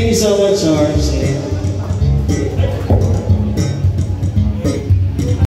Thank you so much, Arms.